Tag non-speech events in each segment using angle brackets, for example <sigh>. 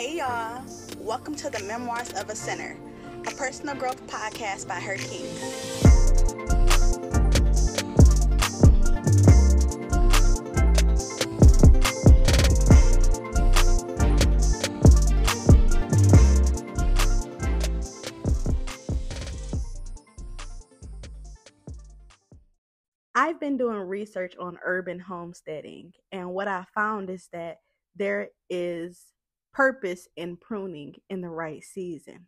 Hey y'all, welcome to the Memoirs of a Sinner, a personal growth podcast by Her Kinkz. I've been doing research on urban homesteading, and what I found is that there is purpose in pruning in the right season.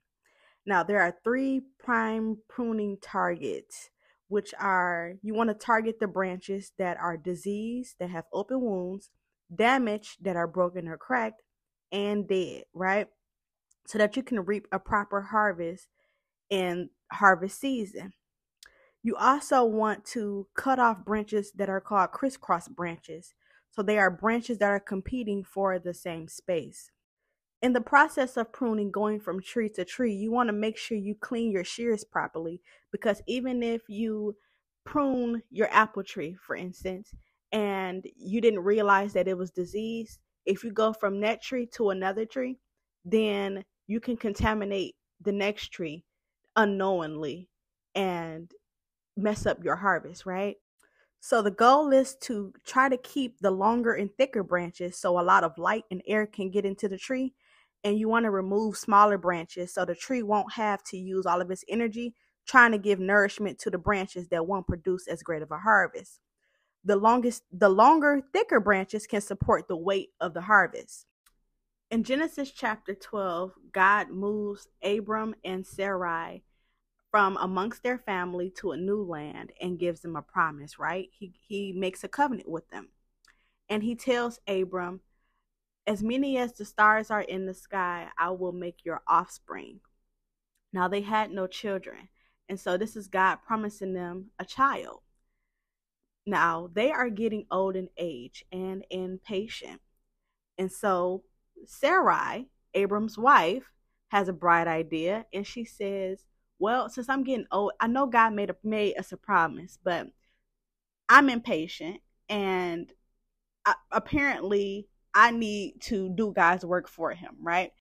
Now, there are three prime pruning targets, which are you want to target the branches that are diseased, that have open wounds, damaged, that are broken or cracked, and dead, right? So that you can reap a proper harvest in harvest season. You also want to cut off branches that are called crisscross branches. So they are branches that are competing for the same space. In the process of pruning, going from tree to tree, you want to make sure you clean your shears properly because even if you prune your apple tree, for instance, and you didn't realize that it was diseased, if you go from that tree to another tree, then you can contaminate the next tree unknowingly and mess up your harvest, right? So the goal is to try to keep the longer and thicker branches so a lot of light and air can get into the tree. And you want to remove smaller branches so the tree won't have to use all of its energy trying to give nourishment to the branches that won't produce as great of a harvest. The longest the longer, thicker branches can support the weight of the harvest. In Genesis chapter 12, God moves Abram and Sarai from amongst their family to a new land and gives them a promise, right? He he makes a covenant with them. And he tells Abram, as many as the stars are in the sky, I will make your offspring. Now they had no children. And so this is God promising them a child. Now they are getting old in age and impatient. And so Sarai, Abram's wife, has a bright idea and she says, well, since I'm getting old, I know God made a, made us a promise, but I'm impatient and I, apparently I need to do God's work for him, right?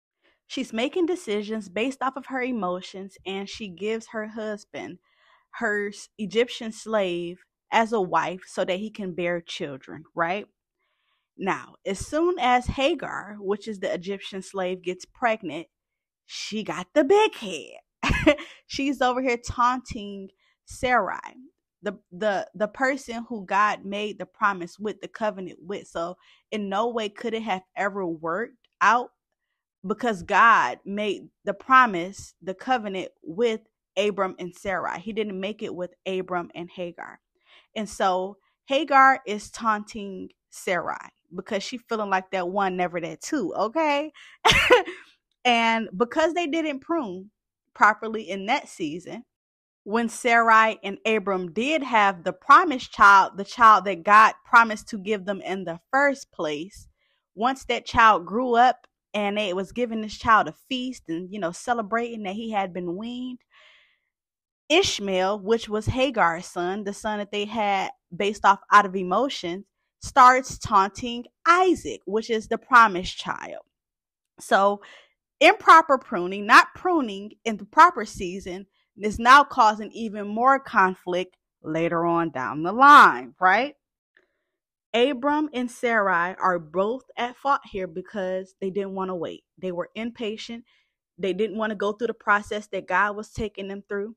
She's making decisions based off of her emotions and she gives her husband her Egyptian slave as a wife so that he can bear children, right? Now, as soon as Hagar, which is the Egyptian slave, gets pregnant, she got the big head. <laughs> She's over here taunting Sarai, the the the person who God made the promise with, the covenant with. So in no way could it have ever worked out because God made the promise, the covenant with Abram and Sarai. He didn't make it with Abram and Hagar. And so Hagar is taunting Sarai because she feeling like that one, never that two, okay? <laughs> and because they didn't prune properly in that season, when Sarai and Abram did have the promised child, the child that God promised to give them in the first place, once that child grew up and it was giving this child a feast and you know celebrating that he had been weaned, Ishmael, which was Hagar's son, the son that they had based off out of emotions, starts taunting Isaac, which is the promised child. So, improper pruning, not pruning in the proper season, is now causing even more conflict later on down the line, right? Abram and Sarai are both at fault here because they didn't want to wait. They were impatient. They didn't want to go through the process that God was taking them through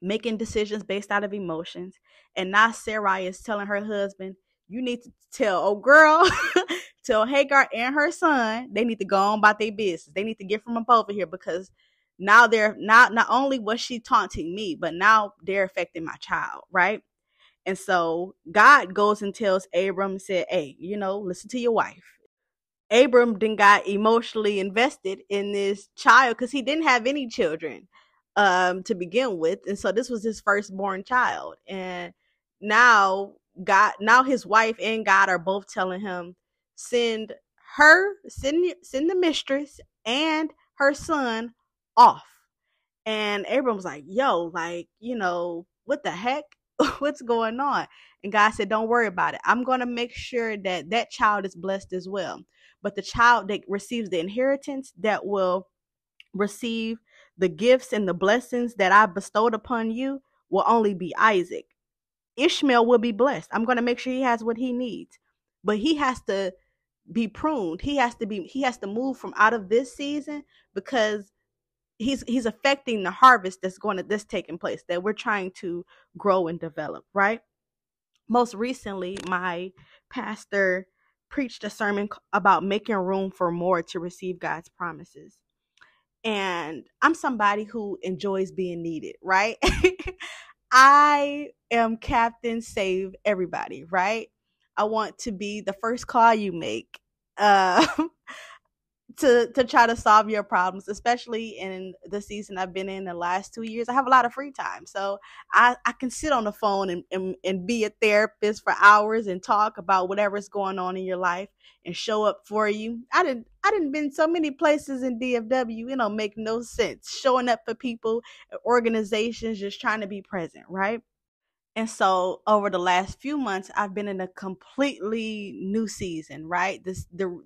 making decisions based out of emotions. And now Sarai is telling her husband, you need to tell oh girl, <laughs> tell Hagar and her son, they need to go on about their business. They need to get from up over here because now they're not not only was she taunting me, but now they're affecting my child, right? And so God goes and tells Abram said, Hey, you know, listen to your wife. Abram then got emotionally invested in this child because he didn't have any children um to begin with and so this was his firstborn child and now god now his wife and god are both telling him send her send send the mistress and her son off and abram was like yo like you know what the heck <laughs> what's going on? And God said, Don't worry about it. I'm going to make sure that that child is blessed as well. But the child that receives the inheritance that will receive the gifts and the blessings that I bestowed upon you will only be Isaac. Ishmael will be blessed. I'm going to make sure he has what he needs. But he has to be pruned. He has to be he has to move from out of this season because he's he's affecting the harvest that's going to this taking place that we're trying to grow and develop, right? Most recently, my pastor preached a sermon about making room for more to receive God's promises. And I'm somebody who enjoys being needed, right? <laughs> I am Captain Save Everybody, right? I want to be the first call you make. Uh, <laughs> to to try to solve your problems, especially in the season I've been in the last two years. I have a lot of free time, so I I can sit on the phone and and, and be a therapist for hours and talk about whatever's going on in your life and show up for you. I didn't I didn't been so many places in DFW. It don't make no sense showing up for people, organizations, just trying to be present, right? And so over the last few months, I've been in a completely new season, right? This the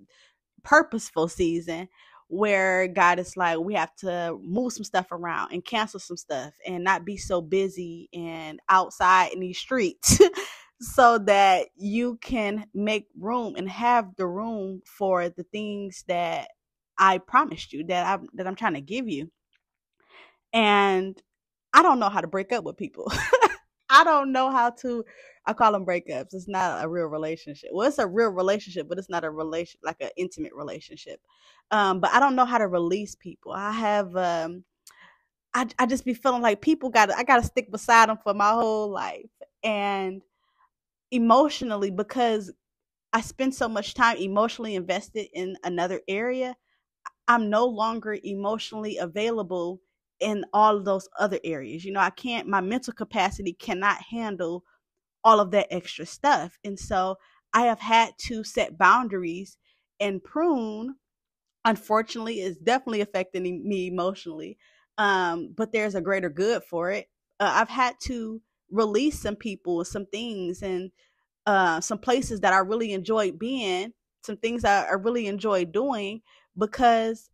purposeful season where God is like, we have to move some stuff around and cancel some stuff and not be so busy and outside in these streets <laughs> so that you can make room and have the room for the things that I promised you that I that I'm trying to give you. And I don't know how to break up with people. <laughs> I don't know how to I call them breakups. It's not a real relationship. Well, it's a real relationship, but it's not a relation like an intimate relationship. Um, but I don't know how to release people. I have um, I I just be feeling like people got I got to stick beside them for my whole life and emotionally because I spend so much time emotionally invested in another area. I'm no longer emotionally available in all of those other areas. You know, I can't, my mental capacity cannot handle all of that extra stuff. And so I have had to set boundaries and prune. Unfortunately, it's definitely affecting me emotionally. Um, but there's a greater good for it. Uh, I've had to release some people, some things, and uh, some places that I really enjoyed being, some things that I really enjoyed doing because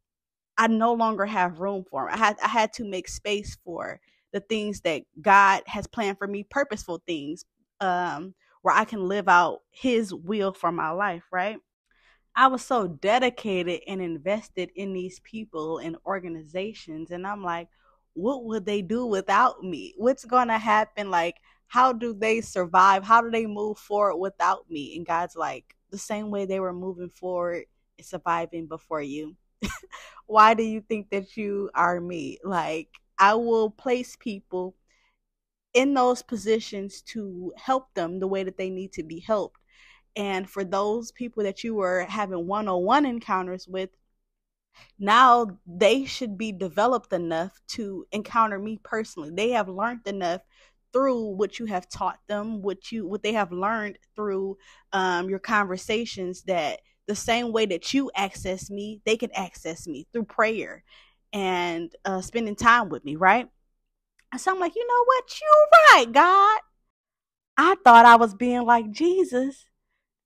I no longer have room for them. I had I had to make space for the things that God has planned for me, purposeful things, um, where I can live out His will for my life, right? I was so dedicated and invested in these people and organizations, and I'm like, what would they do without me? What's gonna happen? Like, how do they survive? How do they move forward without me? And God's like, the same way they were moving forward and surviving before you. <laughs> Why do you think that you are me? Like, I will place people in those positions to help them the way that they need to be helped. And for those people that you were having one on one encounters with, now they should be developed enough to encounter me personally. They have learned enough through what you have taught them, what you what they have learned through um, your conversations that the same way that you access me, they can access me through prayer and uh, spending time with me, right? And So I'm like, you know what? You're right, God. I thought I was being like Jesus.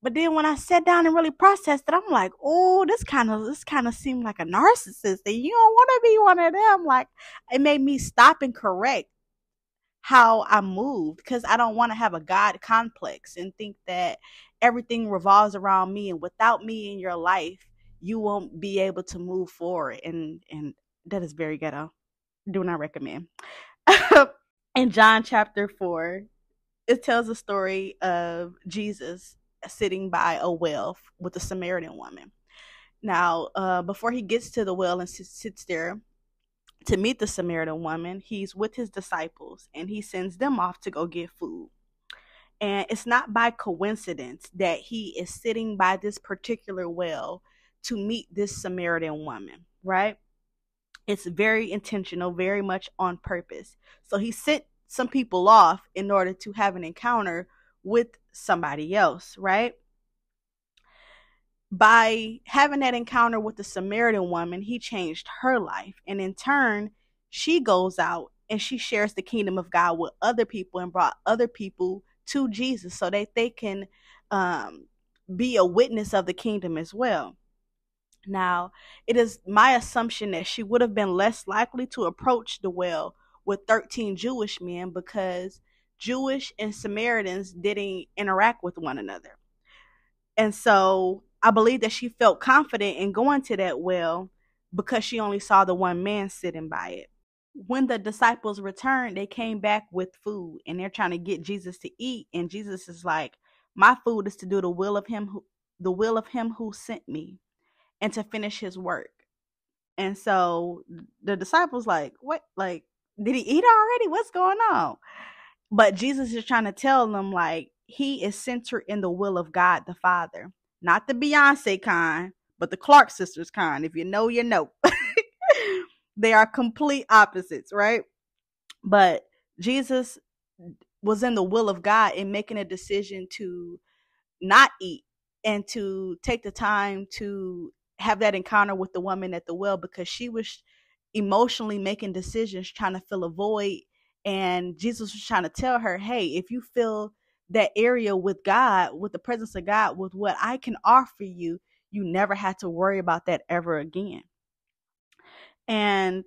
But then when I sat down and really processed it, I'm like, oh, this kind of this kind of seemed like a narcissist. And you don't want to be one of them. Like it made me stop and correct how I moved because I don't want to have a God complex and think that everything revolves around me and without me in your life, you won't be able to move forward. And and that is very ghetto. Do not recommend. <laughs> in John chapter 4, it tells a story of Jesus sitting by a well with a Samaritan woman. Now, uh, before he gets to the well and sits there to meet the Samaritan woman, he's with his disciples and he sends them off to go get food. And it's not by coincidence that he is sitting by this particular well to meet this Samaritan woman, right? It's very intentional, very much on purpose. So he sent some people off in order to have an encounter with somebody else, right? By having that encounter with the Samaritan woman, he changed her life. And in turn, she goes out and she shares the kingdom of God with other people and brought other people to Jesus so that they can um, be a witness of the kingdom as well. Now, it is my assumption that she would have been less likely to approach the well with 13 Jewish men because Jewish and Samaritans didn't interact with one another. And so I believe that she felt confident in going to that well because she only saw the one man sitting by it. When the disciples returned, they came back with food and they're trying to get Jesus to eat. And Jesus is like, My food is to do the will of him who the will of him who sent me and to finish his work. And so the disciples like, what like did he eat already? What's going on? But Jesus is trying to tell them like he is centered in the will of God the Father, not the Beyonce kind, but the Clark sisters kind. If you know, you know. <laughs> they are complete opposites, right? But Jesus was in the will of God in making a decision to not eat and to take the time to have that encounter with the woman at the well because she was emotionally making decisions trying to fill a void and Jesus was trying to tell her, "Hey, if you fill that area with God, with the presence of God, with what I can offer you, you never have to worry about that ever again." And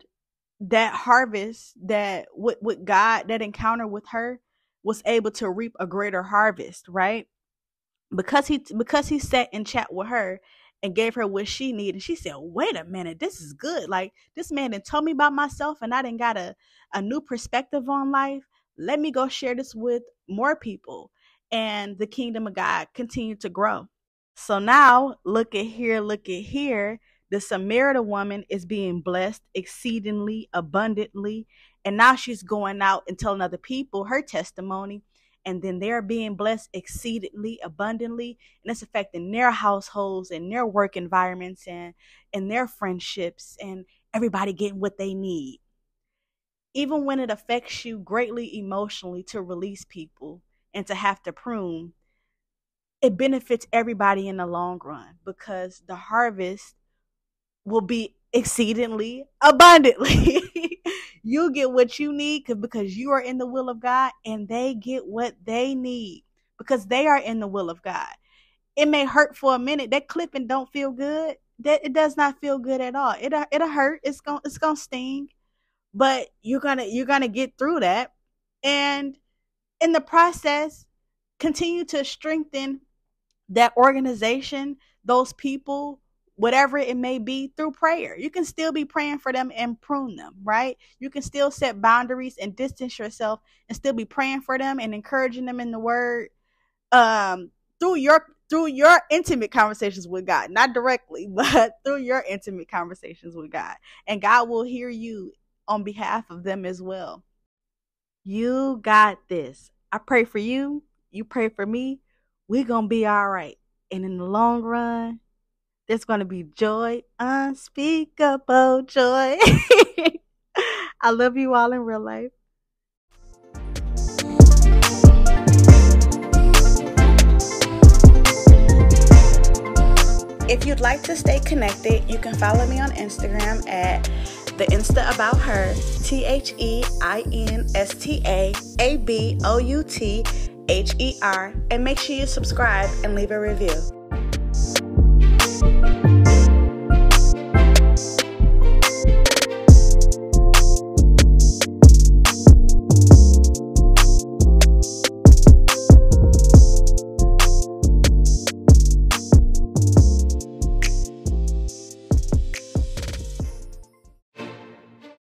that harvest that with, with God, that encounter with her was able to reap a greater harvest, right? Because he because he sat and chat with her and gave her what she needed. She said, wait a minute, this is good. Like this man didn't tell me about myself and I didn't got a, a new perspective on life. Let me go share this with more people. And the kingdom of God continued to grow. So now look at here, look at here. The Samaritan woman is being blessed exceedingly abundantly. And now she's going out and telling other people her testimony and then they're being blessed exceedingly abundantly and it's affecting their households and their work environments and and their friendships and everybody getting what they need even when it affects you greatly emotionally to release people and to have to prune it benefits everybody in the long run because the harvest will be exceedingly abundantly <laughs> you get what you need because you are in the will of God and they get what they need because they are in the will of God. It may hurt for a minute. That clipping don't feel good. That it does not feel good at all. It it'll hurt. It's going it's going to sting. But you're going to you're going to get through that and in the process continue to strengthen that organization, those people whatever it may be through prayer. You can still be praying for them and prune them, right? You can still set boundaries and distance yourself and still be praying for them and encouraging them in the word um through your through your intimate conversations with God, not directly, <laughs> but through your intimate conversations with God. And God will hear you on behalf of them as well. You got this. I pray for you, you pray for me. We're going to be all right. And in the long run, there's going to be joy, unspeakable joy. <laughs> I love you all in real life. If you'd like to stay connected, you can follow me on Instagram at the Insta About Her, T H E I N S T A A B O U T H E R, and make sure you subscribe and leave a review.